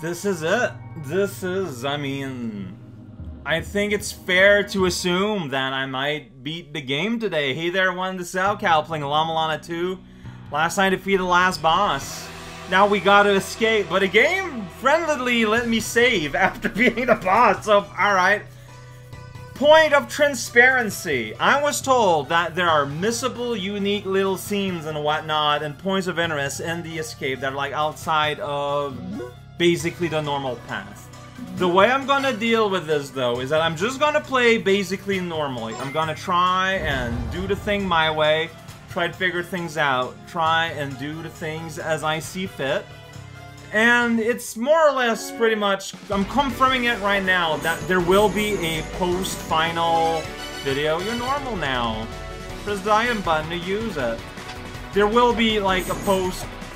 This is it. This is, I mean, I think it's fair to assume that I might beat the game today. Hey there, one the SoCal playing Lana 2. Last night defeated the last boss. Now we gotta escape, but a game friendly let me save after beating the boss, so alright. Point of transparency. I was told that there are missable, unique little scenes and whatnot, and points of interest in the escape that are like outside of basically the normal path. The way I'm gonna deal with this though is that I'm just gonna play basically normally. I'm gonna try and do the thing my way, try to figure things out, try and do the things as I see fit. And it's more or less pretty much, I'm confirming it right now, that there will be a post-final video. You're normal now. Press the item button to use it. There will be like a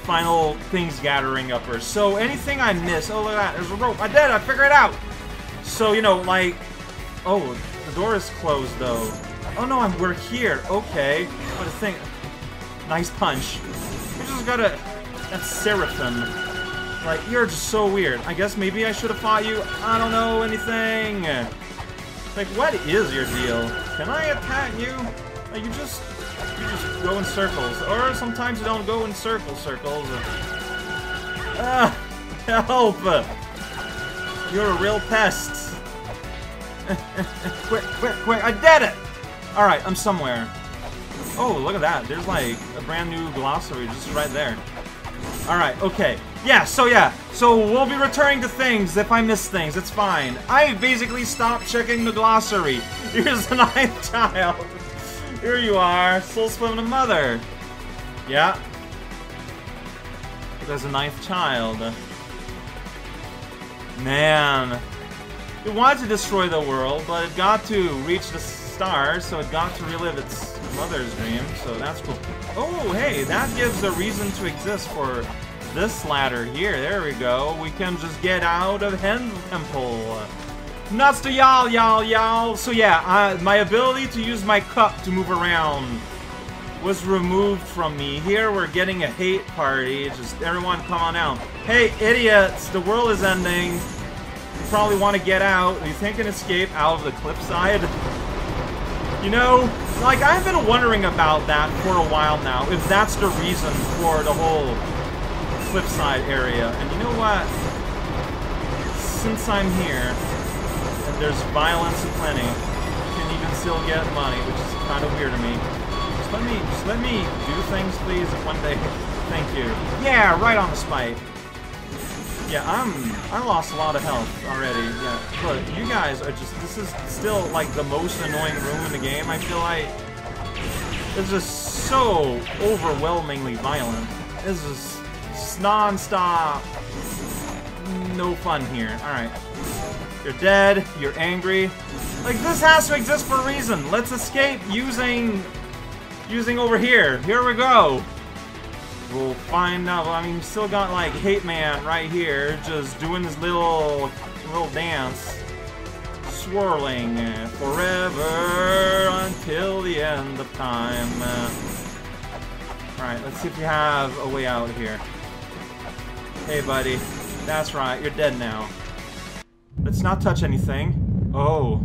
post-final things gathering upper. So anything I miss, oh look at that, there's a rope. I did, I figured it out. So, you know, like, oh, the door is closed though. Oh no, I'm, we're here. Okay. What a thing. Nice punch. We just gotta, that's Seraphim. Like, you're just so weird. I guess maybe I should have fought you. I don't know anything. Like, what is your deal? Can I attack you? Like, you just, you just go in circles. Or sometimes you don't go in circle circles. Ah, help! You're a real pest. quick, quick, quick, I did it! Alright, I'm somewhere. Oh, look at that. There's like a brand new glossary just right there. Alright, okay. Yeah, so yeah. So we'll be returning to things if I miss things. It's fine. I basically stopped checking the glossary. Here's the ninth child. Here you are. Soul Swimming Mother. Yeah. There's a ninth child. Man. It wanted to destroy the world, but it got to reach the stars, so it got to relive its mother's dream, so that's cool. Oh, hey, that gives a reason to exist for this ladder here. There we go. We can just get out of Hell Temple. Nuts to y'all, y'all, y'all. So yeah, my ability to use my cup to move around was removed from me. Here we're getting a hate party. Just everyone come on out. Hey, idiots, the world is ending. You probably want to get out. You think an escape out of the cliffside? You know, like, I've been wondering about that for a while now, if that's the reason for the whole cliffside area. And you know what? Since I'm here, there's violence aplenty, you can even still get money, which is kind of weird to me. Just let me, just let me do things, please, one day. Thank you. Yeah, right on the spike. Yeah, I'm, I lost a lot of health already. Yeah, but you guys are just, this is still, like, the most annoying room in the game, I feel like. It's just so overwhelmingly violent. It's just non-stop. No fun here. Alright. You're dead. You're angry. Like, this has to exist for a reason. Let's escape using... Using over here. Here we go. We'll find out. I mean, still got, like, Hate Man right here. Just doing this little... Little dance. Swirling forever until the end of time. Alright, let's see if we have a way out here. Hey, buddy. That's right, you're dead now. Let's not touch anything. Oh.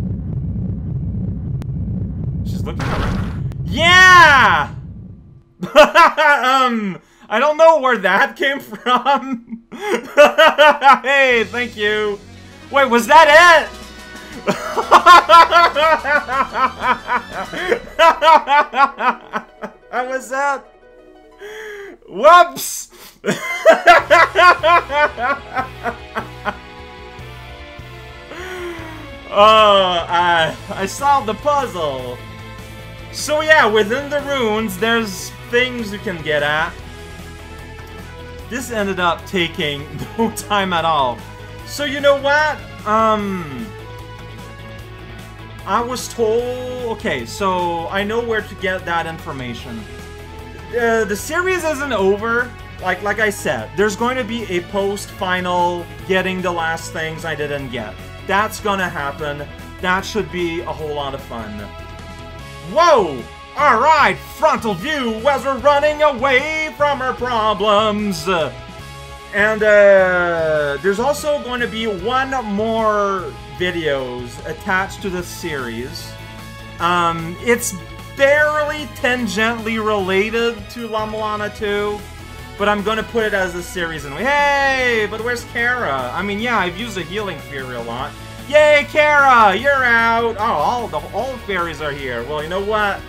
She's looking around. Yeah! um, I don't know where that came from. hey, thank you. Wait, was that it? That was that. Whoops! Oh, I, I solved the puzzle. So yeah, within the runes, there's things you can get at. This ended up taking no time at all. So you know what? Um... I was told... Okay, so I know where to get that information. Uh, the series isn't over, like like I said, there's going to be a post-final getting the last things I didn't get. That's gonna happen. That should be a whole lot of fun. Whoa! Alright, frontal view as we're running away from our problems. And uh, there's also going to be one more videos attached to this series. Um, it's barely tangentially related to La Mulana 2, but I'm to put it as a series and hey, but where's Kara? I mean, yeah, I've used a healing fairy a lot. Yay, Kara, you're out. Oh, all the all fairies are here. Well, you know what?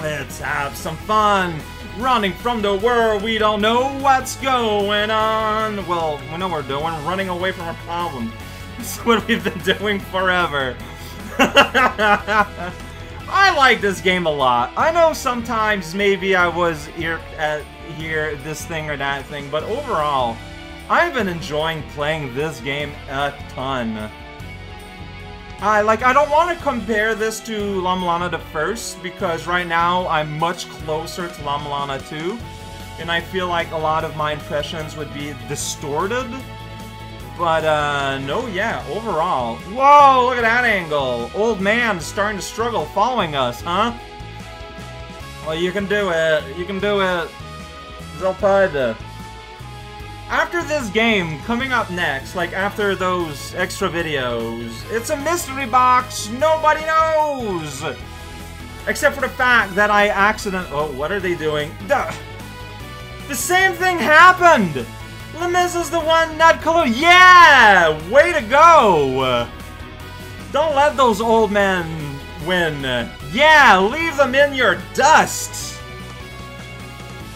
Let's have some fun. Running from the world, we don't know what's going on. Well, we know we're doing, running away from our problems. That's what we've been doing forever. I like this game a lot. I know sometimes maybe I was here uh, at here this thing or that thing, but overall, I've been enjoying playing this game a ton. I like I don't want to compare this to La Mulana the first because right now I'm much closer to La Mulana 2 and I feel like a lot of my impressions would be distorted. But uh no yeah, overall. Whoa, look at that angle. Old man starting to struggle following us, huh? Well you can do it. You can do it. After this game, coming up next, like after those extra videos, it's a mystery box nobody knows! Except for the fact that I accident- oh, what are they doing? Duh. The same thing happened! Lemeza is the one not color- yeah! Way to go! Don't let those old men win. Yeah, leave them in your dust!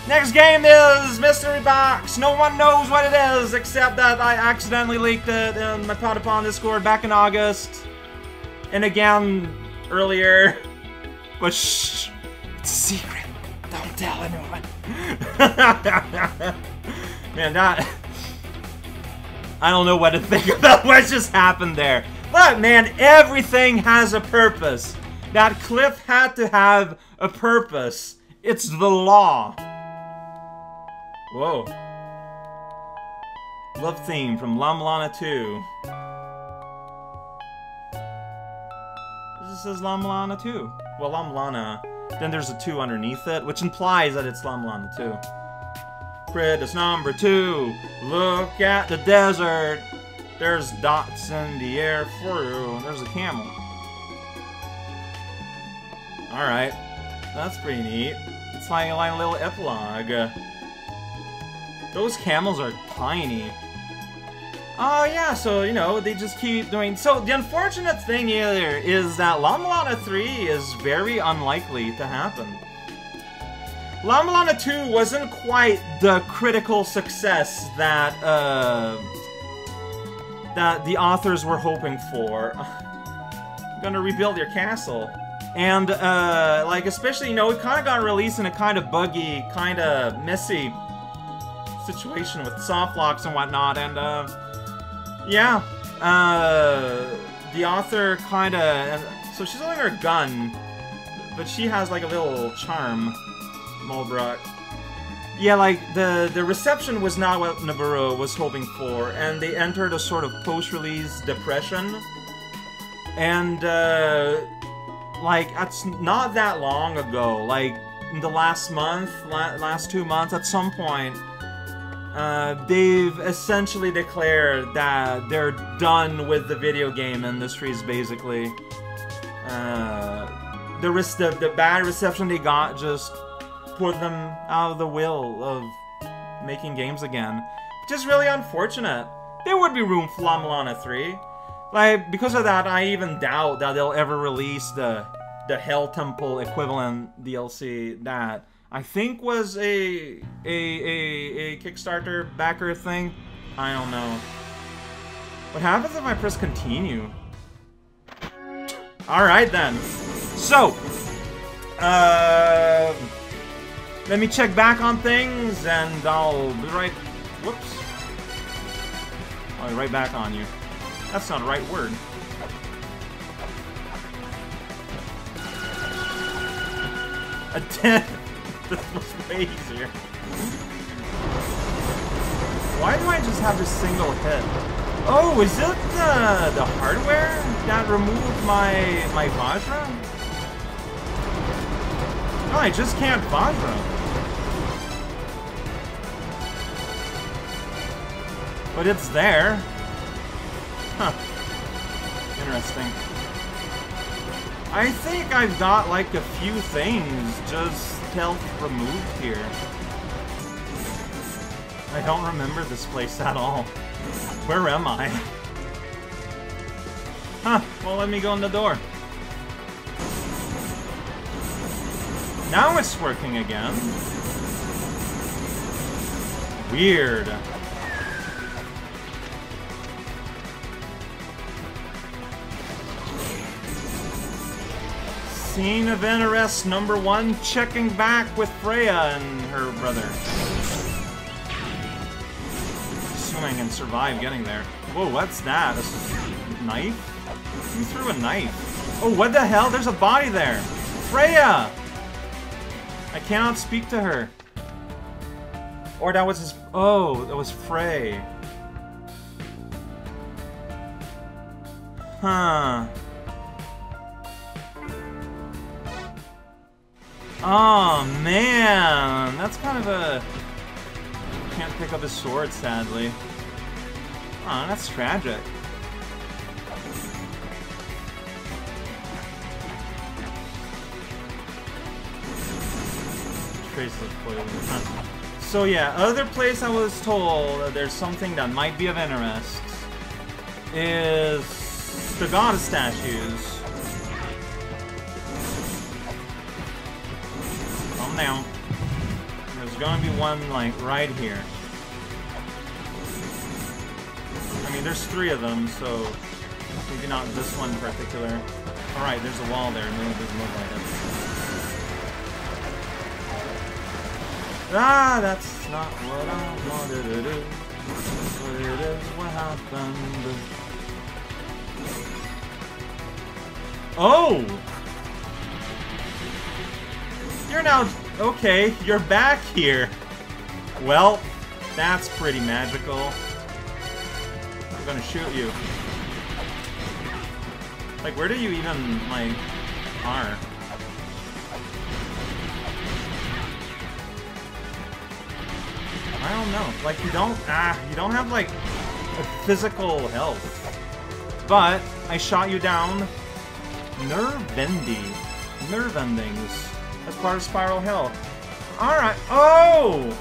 Next game is Mystery Box. No one knows what it is, except that I accidentally leaked it in my Patapon Discord back in August. And again, earlier. But shh, it's a secret. Don't tell anyone. Man, that... I don't know what to think about what just happened there. But man, everything has a purpose. That cliff had to have a purpose. It's the law. Whoa. Love theme from La Mulana 2. This says La Mulana 2. Well, La Mulana, then there's a 2 underneath it, which implies that it's La Mulana 2. Crit is number 2. Look at the desert. There's dots in the air for you. There's a camel. Alright. That's pretty neat. It's like, like a little epilogue. Those camels are tiny. Oh yeah, so, you know, they just keep doing... So, the unfortunate thing here is that La Mulana 3 is very unlikely to happen. La Mulana 2 wasn't quite the critical success that, uh... that the authors were hoping for. I'm gonna rebuild your castle. And, uh, like, especially, you know, it kind of got released in a kind of buggy, kind of messy situation with soft locks and whatnot, and, uh, yeah, uh, the author kind of, so she's holding her gun, but she has, like, a little charm, Mulbruk. Yeah, like, the, the reception was not what Nigoro was hoping for, and they entered a sort of post-release depression, and, uh, like, that's not that long ago, like, in the last month, la last two months, at some point, uh, they've essentially declared that they're done with the video game industries, basically. Uh, the, the, the bad reception they got just put them out of the will of making games again. Which is really unfortunate. There would be room for La Mulana 3. Like, because of that, I even doubt that they'll ever release the, the Hell Temple equivalent DLC that I think was a a a, a Kickstarter backer thing. I don't know. What happens if I press continue? Alright then. So, uh, let me check back on things and I'll be right, whoops. I'll be right back on you. That's not the right word. A 10 this was way easier. Why do I just have this single hit? Oh, is it the, the hardware that removed my, my Vajra? No, I just can't Vajra. But it's there. Huh. Interesting. I think I've got like a few things just health removed here. I don't remember this place at all. Where am I? Huh, well let me go in the door. Now it's working again. Weird. Scene of interest number one, checking back with Freya and her brother. Assuming I can survive getting there. Whoa, what's that? A knife? Who threw a knife? Oh, what the hell? There's a body there! Freya! I cannot speak to her. Or that was his... Oh, that was Frey. Huh. Oh, man. That's kind of a... Can't pick up his sword, sadly. Oh, that's tragic. Traces of poison. So yeah, other place I was told that there's something that might be of interest is the goddess statues. Down. There's gonna be one, like, right here. I mean, there's three of them, so maybe not this one in particular. Alright, there's a wall there. No, it doesn't look like it. Ah, that's not what I wanted to do. But it is what happened. Oh! You're now Okay, you're back here. Well, that's pretty magical. I'm gonna shoot you. Like, where do you even, like, are? I don't know. Like, you don't, ah, you don't have, like, a physical health. But, I shot you down. Nerve ending. Nerve endings as part of Spiral Hell. Alright. Oh!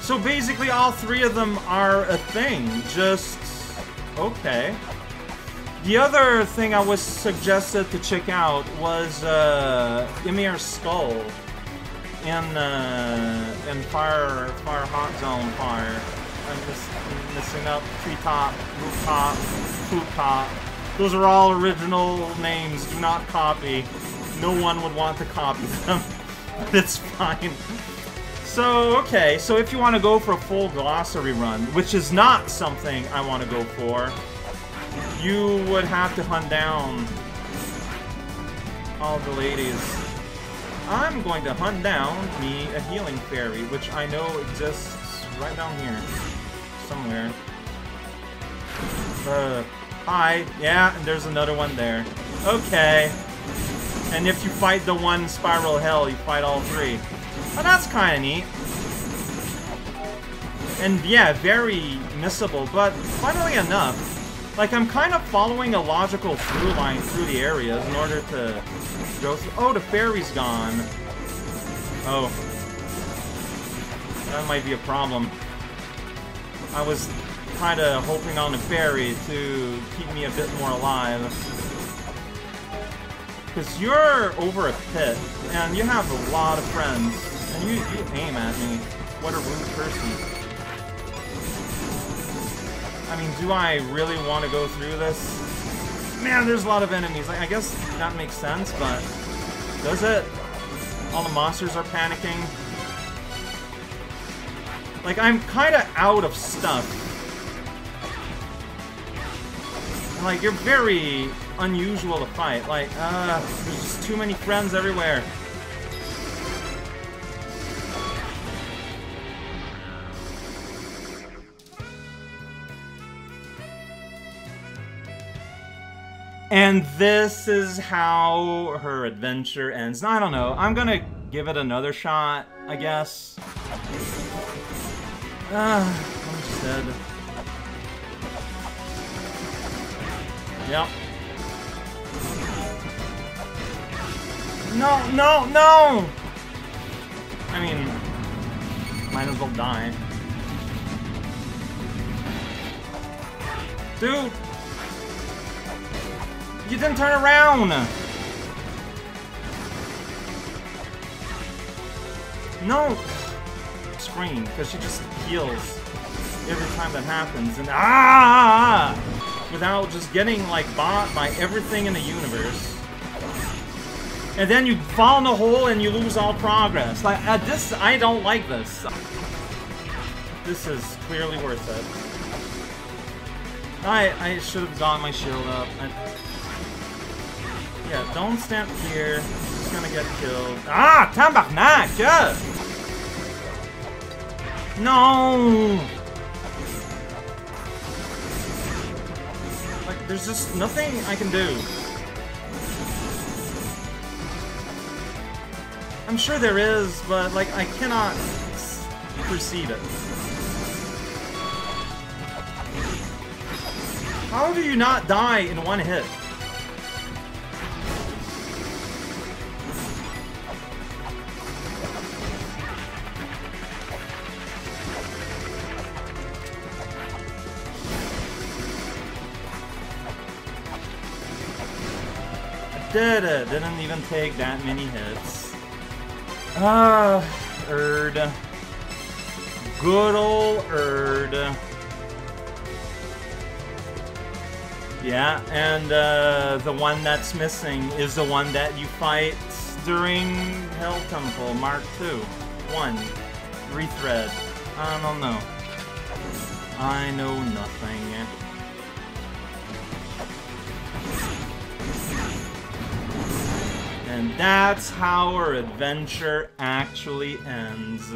So basically all three of them are a thing. Just... Okay. The other thing I was suggested to check out was uh, Ymir's skull in uh, in fire fire hot zone fire. I'm just missing up treetop, rooftop, food top. Those are all original names. Do not copy. No one would want to copy them. it's fine. So, okay, so if you want to go for a full glossary run, which is not something I want to go for, you would have to hunt down all the ladies. I'm going to hunt down me a healing fairy, which I know exists right down here. Somewhere. Uh, Hi. Yeah, and there's another one there. Okay. And if you fight the one Spiral Hell, you fight all three. Oh, that's kind of neat. And yeah, very missable, but funnily enough, like I'm kind of following a logical through line through the areas in order to go through. Oh, the fairy's gone. Oh. That might be a problem. I was kind of hoping on the fairy to keep me a bit more alive. Because you're over a pit, and you have a lot of friends, and you, you aim at me. What a rude person. I mean, do I really want to go through this? Man, there's a lot of enemies. Like, I guess that makes sense, but does it? All the monsters are panicking. Like, I'm kind of out of stuff like, you're very unusual to fight. Like, uh, there's just too many friends everywhere. And this is how her adventure ends. I don't know. I'm gonna give it another shot, I guess. Ah, I'm just dead. Yep. No, no, no! I mean, might as well die. Dude! You didn't turn around! No! Scream, because she just heals every time that happens, and ah! ah, ah, ah! Without just getting, like, bought by everything in the universe. And then you fall in the hole and you lose all progress. Like, uh, this, I don't like this. This is clearly worth it. I, I should have got my shield up. I, yeah, don't stand here. He's gonna get killed. Ah, tabarnak! Yeah. No! There's just nothing I can do. I'm sure there is, but, like, I cannot perceive it. How do you not die in one hit? Didn't even take that many hits. Ah, Erd. Good old Erd. Yeah, and uh, the one that's missing is the one that you fight during Hell Temple Mark 2. One. Rethread. I don't know. I know nothing. And that's how our adventure actually ends.